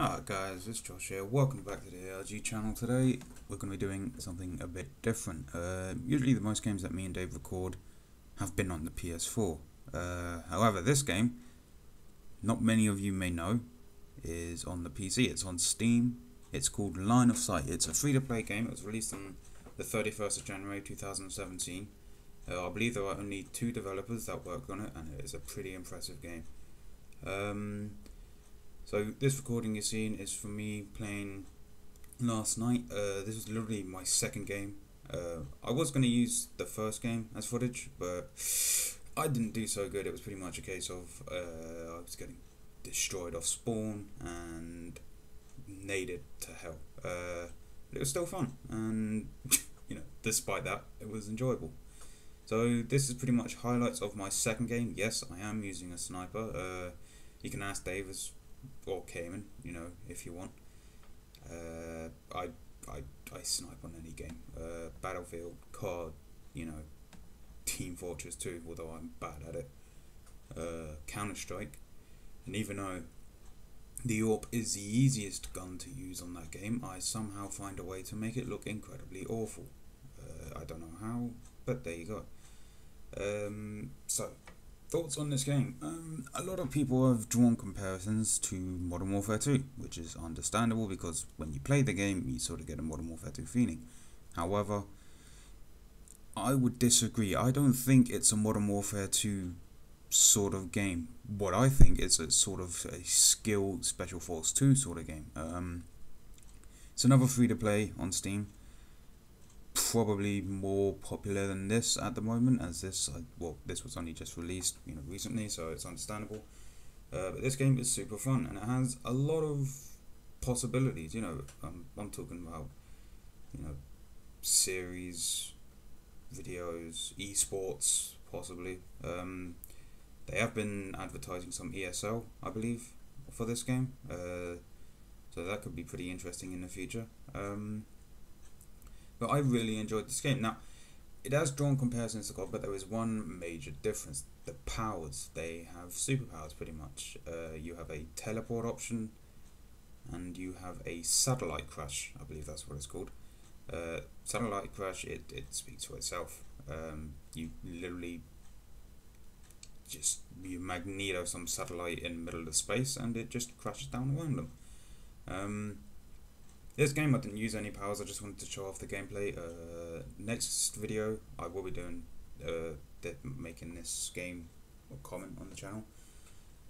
Alright guys, it's Josh here. Welcome back to the ARG channel. Today we're going to be doing something a bit different. Uh, usually the most games that me and Dave record have been on the PS4. Uh, however, this game, not many of you may know, is on the PC. It's on Steam. It's called Line of Sight. It's a free-to-play game. It was released on the 31st of January 2017. Uh, I believe there are only two developers that worked on it and it is a pretty impressive game. Um, so this recording you're seeing is for me playing last night. Uh, this was literally my second game. Uh, I was going to use the first game as footage, but I didn't do so good. It was pretty much a case of uh, I was getting destroyed off spawn and naded to hell. Uh, but it was still fun, and you know, despite that, it was enjoyable. So this is pretty much highlights of my second game. Yes, I am using a sniper. Uh, you can ask Dave as or Cayman, you know, if you want. Uh, I, I, I snipe on any game. Uh, Battlefield, COD, you know, Team Fortress 2, although I'm bad at it. Uh, Counter Strike. And even though the AWP is the easiest gun to use on that game, I somehow find a way to make it look incredibly awful. Uh, I don't know how, but there you go. Um, so, Thoughts on this game? Um, a lot of people have drawn comparisons to Modern Warfare 2, which is understandable because when you play the game, you sort of get a Modern Warfare 2 feeling. However, I would disagree. I don't think it's a Modern Warfare 2 sort of game. What I think is a sort of a skill Special Force 2 sort of game. Um, it's another free to play on Steam probably more popular than this at the moment as this uh, well this was only just released you know recently so it's understandable. Uh, but this game is super fun and it has a lot of possibilities you know um, I'm talking about you know series videos esports possibly. Um, they have been advertising some ESL I believe for this game uh, so that could be pretty interesting in the future. Um, but I really enjoyed this game. Now, it has drawn comparisons to COD, but there is one major difference. The powers. They have superpowers pretty much. Uh, you have a teleport option, and you have a satellite crash. I believe that's what it's called. Uh, satellite crash, it, it speaks for itself. Um, you literally just you magneto some satellite in the middle of the space and it just crashes down around them. Um, this game I didn't use any powers, I just wanted to show off the gameplay. Uh, next video I will be doing, uh, making this game a comment on the channel.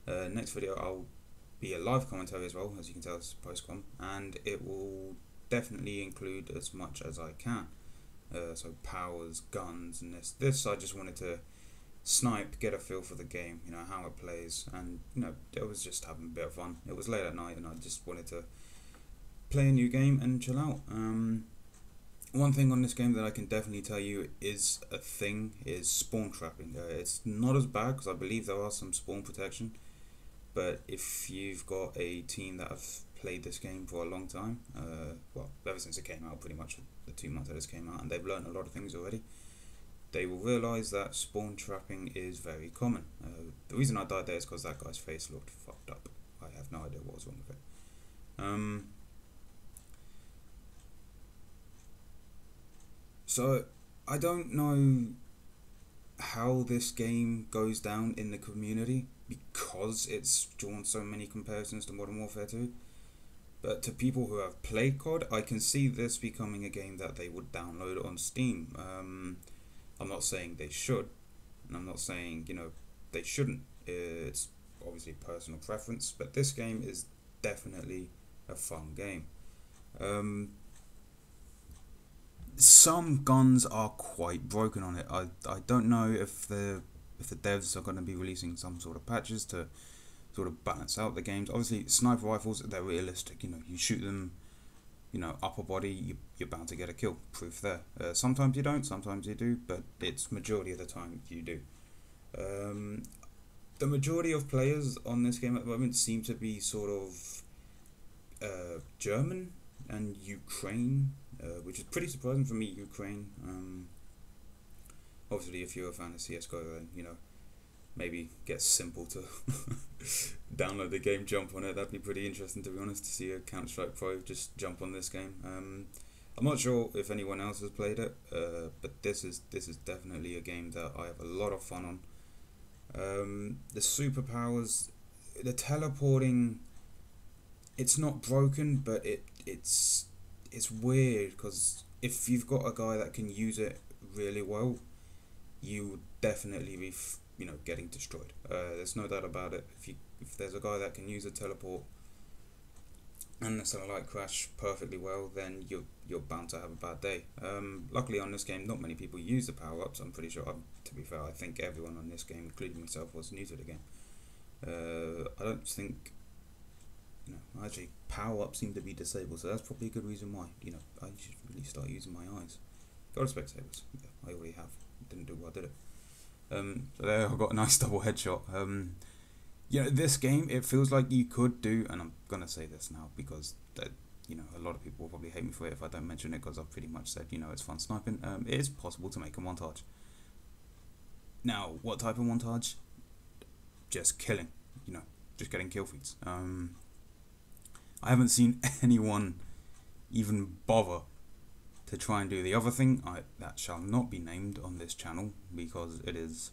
Uh, next video I'll be a live commentary as well, as you can tell it's post-com, and it will definitely include as much as I can. Uh, so powers, guns, and this. This I just wanted to snipe, get a feel for the game, you know, how it plays, and, you know, it was just having a bit of fun. It was late at night and I just wanted to play a new game and chill out. Um, one thing on this game that I can definitely tell you is a thing is spawn trapping. Uh, it's not as bad because I believe there are some spawn protection, but if you've got a team that have played this game for a long time, uh, well, ever since it came out, pretty much the two months that it came out, and they've learned a lot of things already, they will realise that spawn trapping is very common. Uh, the reason I died there is because that guy's face looked fucked up. I have no idea what was wrong with it. Um, So I don't know how this game goes down in the community because it's drawn so many comparisons to Modern Warfare 2. But to people who have played COD, I can see this becoming a game that they would download on Steam. Um, I'm not saying they should, and I'm not saying, you know, they shouldn't. It's obviously personal preference, but this game is definitely a fun game. Um, some guns are quite broken on it. I, I don't know if the if the devs are going to be releasing some sort of patches to sort of balance out the games. Obviously, sniper rifles they're realistic. You know, you shoot them, you know, upper body, you, you're bound to get a kill. Proof there. Uh, sometimes you don't, sometimes you do, but it's majority of the time you do. Um, the majority of players on this game at the moment seem to be sort of uh, German and Ukraine uh, which is pretty surprising for me, Ukraine. Um, obviously, if you're a fan of CSGO, then, you know, maybe get simple to download the game, jump on it. That'd be pretty interesting to be honest to see a Counter Strike Pro just jump on this game. Um, I'm not sure if anyone else has played it, uh, but this is this is definitely a game that I have a lot of fun on. Um, the superpowers, the teleporting. It's not broken, but it it's it's weird because if you've got a guy that can use it really well, you would definitely be you know getting destroyed. Uh, there's no doubt about it. If you if there's a guy that can use a teleport and the satellite crash perfectly well, then you're you're bound to have a bad day. Um, luckily on this game, not many people use the power ups. I'm pretty sure. I'm, to be fair, I think everyone on this game, including myself, was new to the game. Uh, I don't think. You know, actually, power ups seem to be disabled, so that's probably a good reason why. You know, I should really start using my eyes. Got a Specsavers. Yeah, I already have. Didn't do well, did it? Um, so there, I got a nice double headshot. Um, you know, this game it feels like you could do, and I'm gonna say this now because that you know a lot of people will probably hate me for it if I don't mention it because I've pretty much said you know it's fun sniping. Um, it is possible to make a montage. Now, what type of montage? Just killing, you know, just getting kill feeds. Um, I haven't seen anyone even bother to try and do the other thing. I that shall not be named on this channel because it is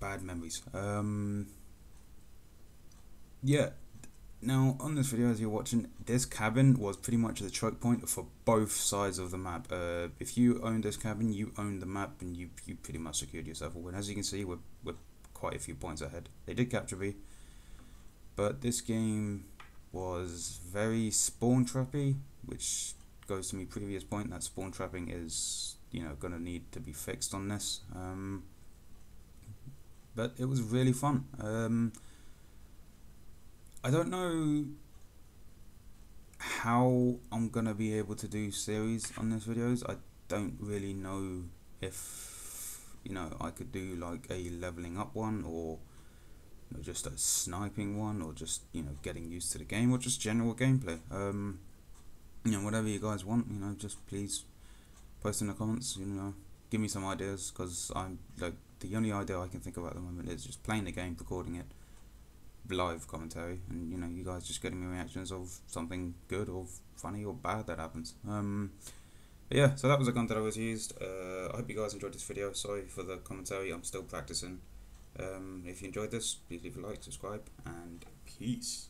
bad memories. Um, yeah. Now, on this video, as you're watching, this cabin was pretty much the choke point for both sides of the map. Uh, if you own this cabin, you own the map, and you, you pretty much secured yourself a win. As you can see, we're, we're quite a few points ahead. They did capture B, but this game was very spawn trappy, which goes to my previous point that spawn trapping is, you know, going to need to be fixed on this. Um, but it was really fun. Um, I don't know how I'm gonna be able to do series on this videos. I don't really know if you know I could do like a leveling up one or know, just a sniping one or just you know getting used to the game or just general gameplay. Um, you know whatever you guys want. You know just please post in the comments. You know give me some ideas because I'm like the only idea I can think of at the moment is just playing the game, recording it, live commentary, and you know, you guys just getting me reactions of something good or funny or bad that happens. Um, yeah, so that was a gun that I was used. Uh, I hope you guys enjoyed this video. Sorry for the commentary, I'm still practicing. Um, if you enjoyed this, please leave a like, subscribe, and peace.